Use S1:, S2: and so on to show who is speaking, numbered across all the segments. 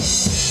S1: Bye.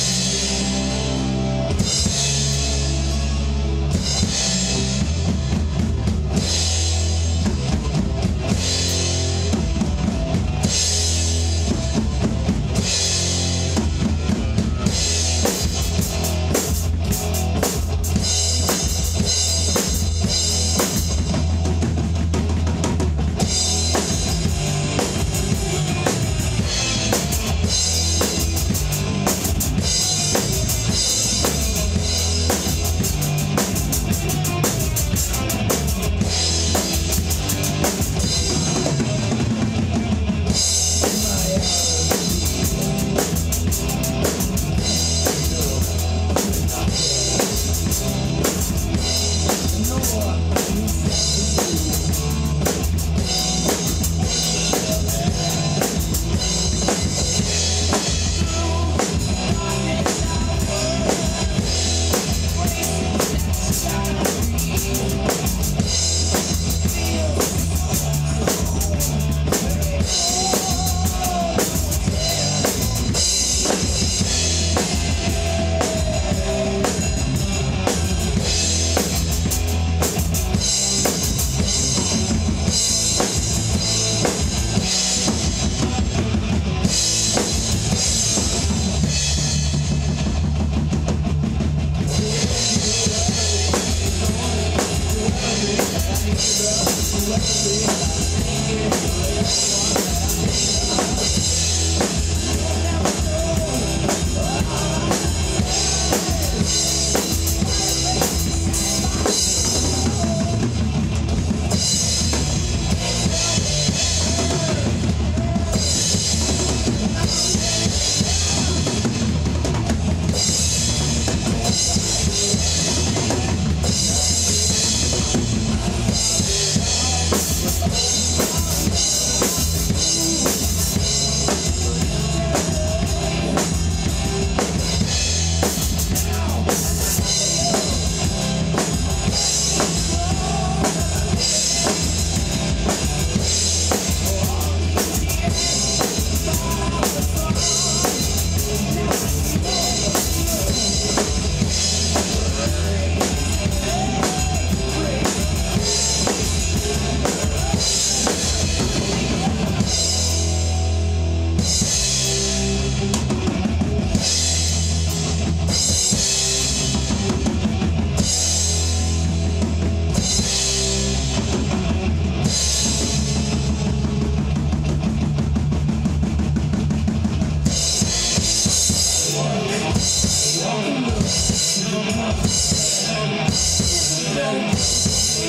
S1: Sim.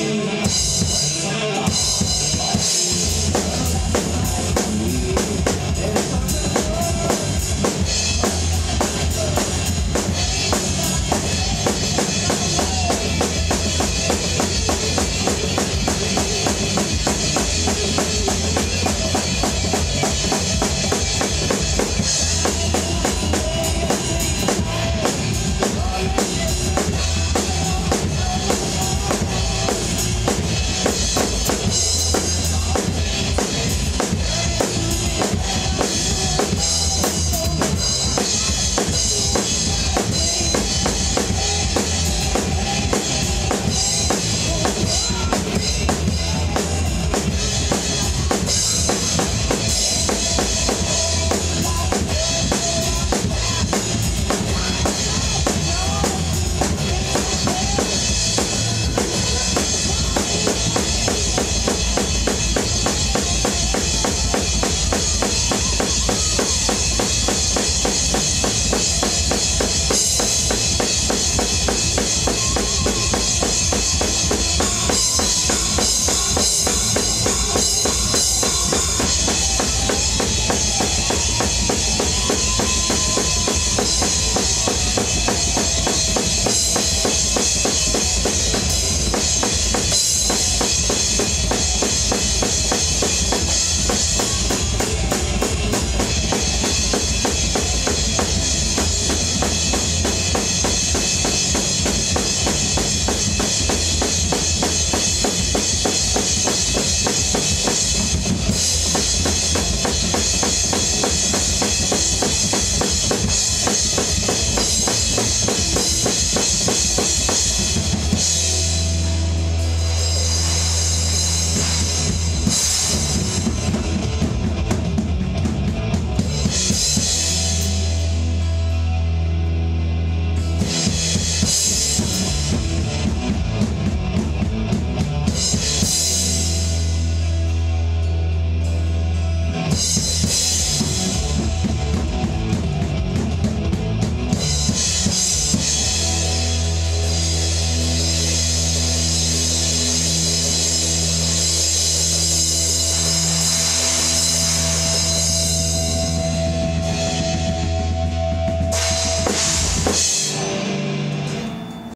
S1: Amen.